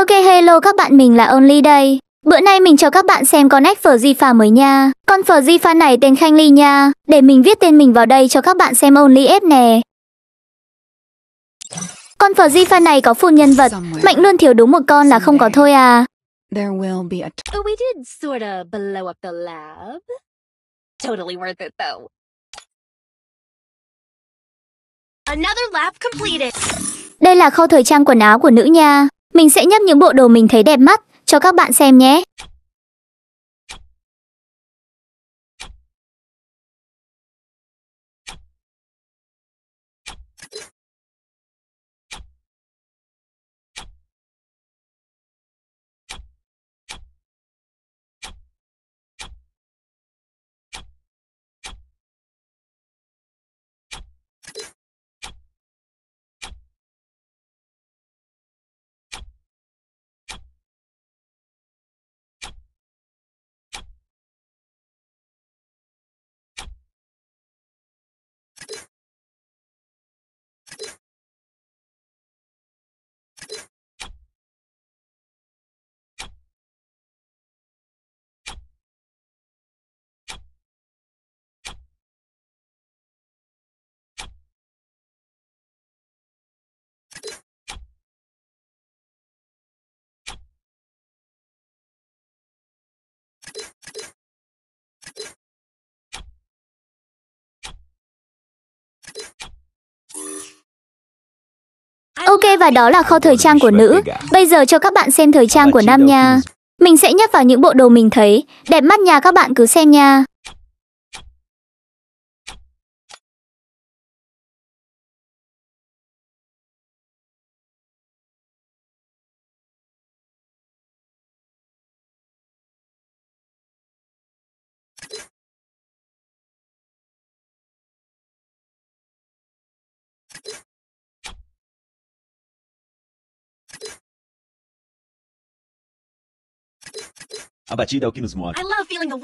Ok hello các bạn mình là Only đây. Bữa nay mình cho các bạn xem con ếch phở di phà mới nha. Con phở di phà này tên Khanh Ly nha. Để mình viết tên mình vào đây cho các bạn xem Only ép nè. Con phở di phà này có full nhân vật. Mạnh luôn thiếu đúng một con là không có thôi à. There will be a Oh, we did sort of blow up the lab. Totally worth it, though. Another lab completed. Đây là khâu thời trang quần áo của nữ nha. Mình sẽ nhấp những bộ đồ mình thấy đẹp mắt cho các bạn xem nhé. Ok, và đó là kho thời trang của nữ. Bây giờ cho các bạn xem thời trang của nam nha. Mình sẽ nhắc vào những bộ đồ mình thấy. Đẹp mắt nha các bạn, cứ xem nha.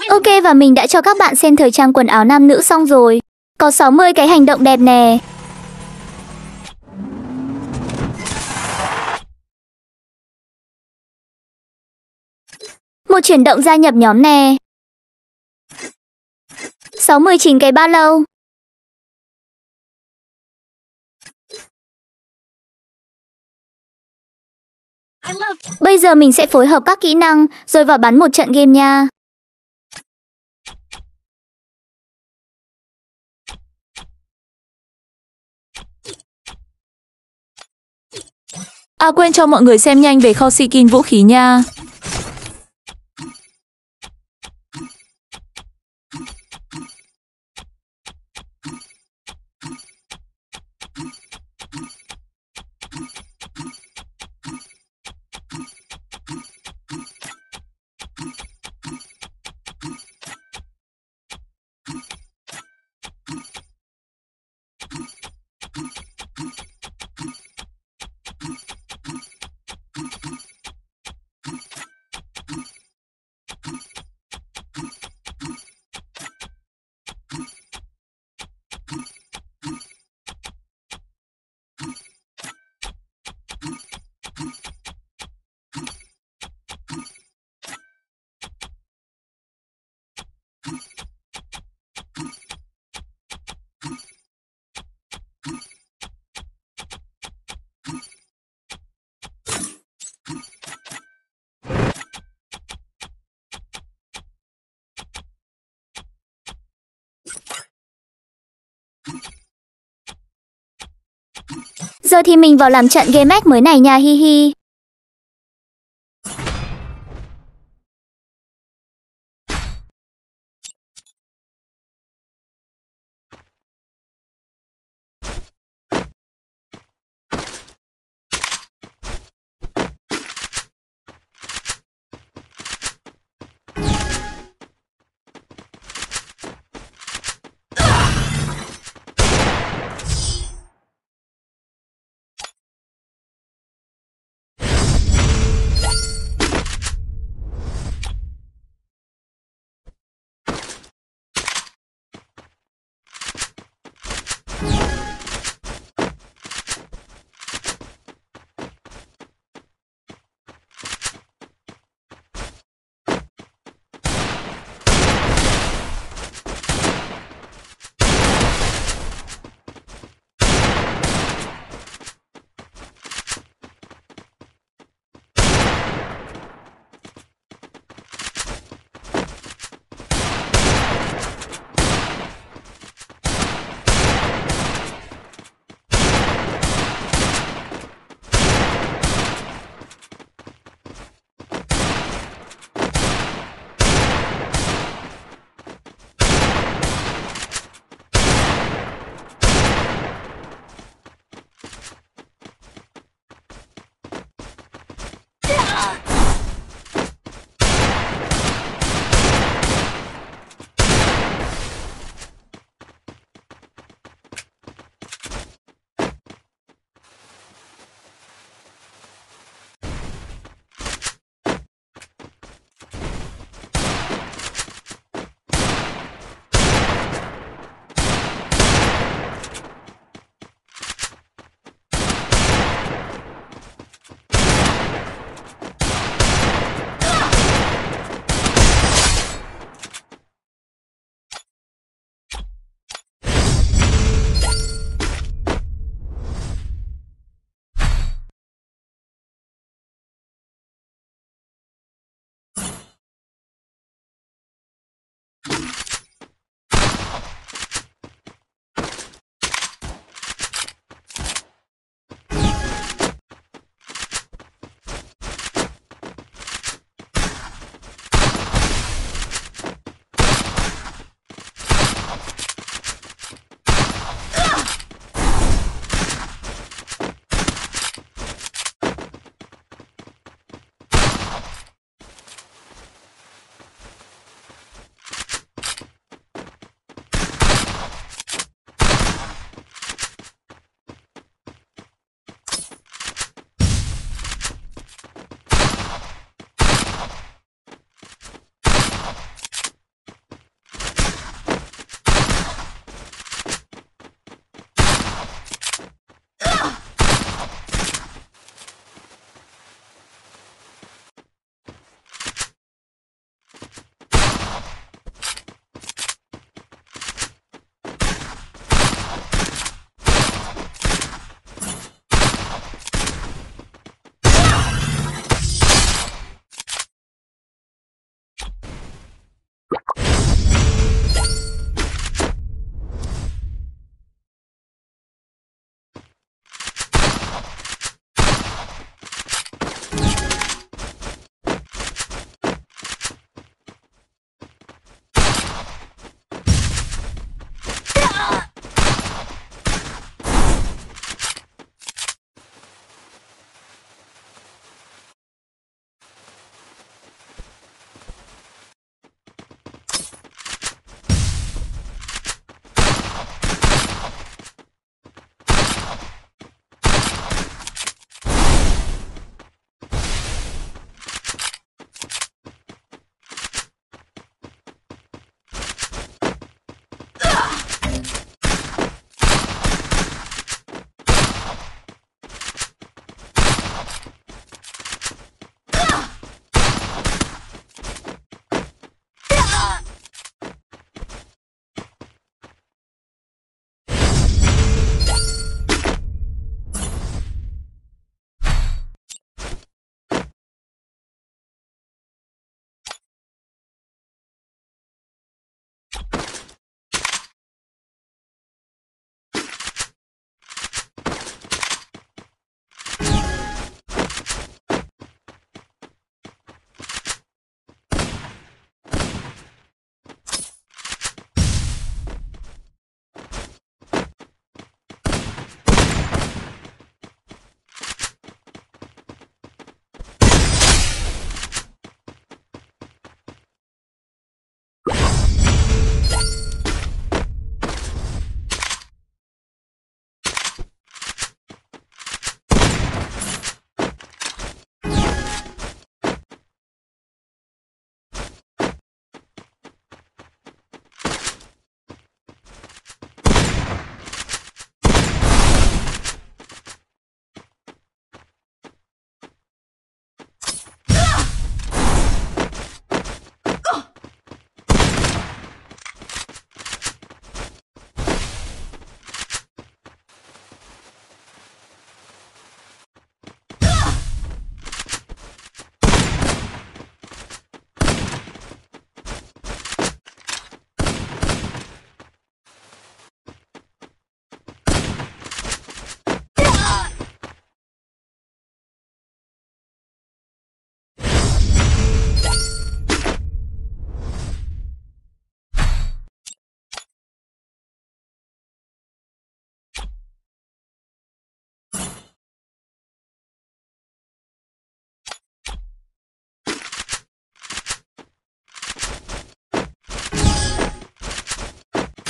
Ok và mình đã cho các bạn xem thời trang quần áo nam nữ xong rồi. Có 60 cái hành động đẹp nè. Một chuyển động gia nhập nhóm nè. 69 cái ba lâu. Bây giờ mình sẽ phối hợp các kỹ năng, rồi vào bắn một trận game nha. À quên cho mọi người xem nhanh về kho skin vũ khí nha. Giờ thì mình vào làm trận game match mới này nha hi hi.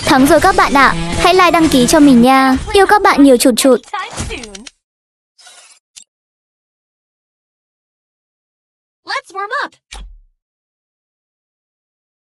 Thắng rồi các bạn ạ. Hãy like, đăng ký cho mình nha. Yêu các bạn nhiều chụt chụt.